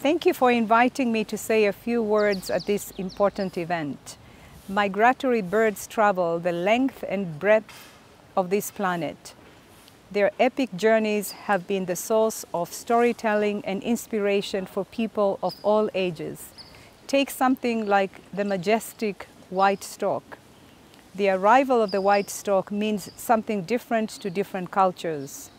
Thank you for inviting me to say a few words at this important event. Migratory birds travel the length and breadth of this planet. Their epic journeys have been the source of storytelling and inspiration for people of all ages. Take something like the majestic white stork. The arrival of the white stork means something different to different cultures.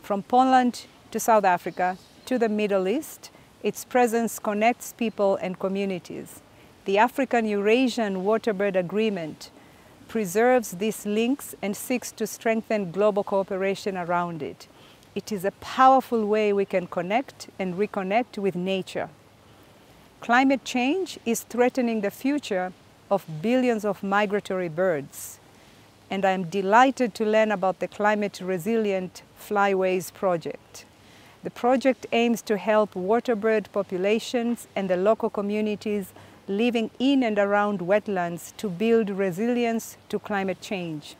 From Poland to South Africa to the Middle East, its presence connects people and communities. The African-Eurasian Waterbird Agreement preserves these links and seeks to strengthen global cooperation around it. It is a powerful way we can connect and reconnect with nature. Climate change is threatening the future of billions of migratory birds. And I'm delighted to learn about the Climate Resilient Flyways project. The project aims to help waterbird populations and the local communities living in and around wetlands to build resilience to climate change.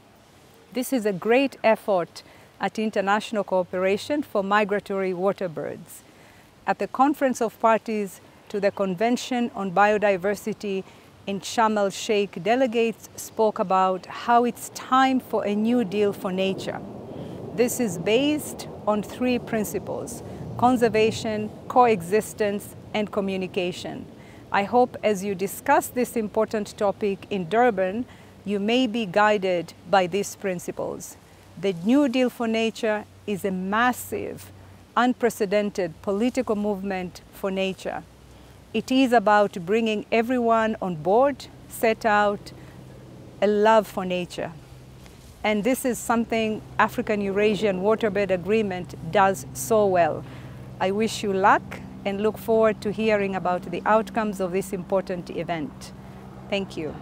This is a great effort at international cooperation for migratory waterbirds. At the Conference of Parties to the Convention on Biodiversity in Sharm el-Sheikh, delegates spoke about how it's time for a new deal for nature. This is based on three principles, conservation, coexistence, and communication. I hope as you discuss this important topic in Durban, you may be guided by these principles. The New Deal for Nature is a massive, unprecedented political movement for nature. It is about bringing everyone on board, set out a love for nature. And this is something African Eurasian Waterbird Agreement does so well. I wish you luck and look forward to hearing about the outcomes of this important event. Thank you.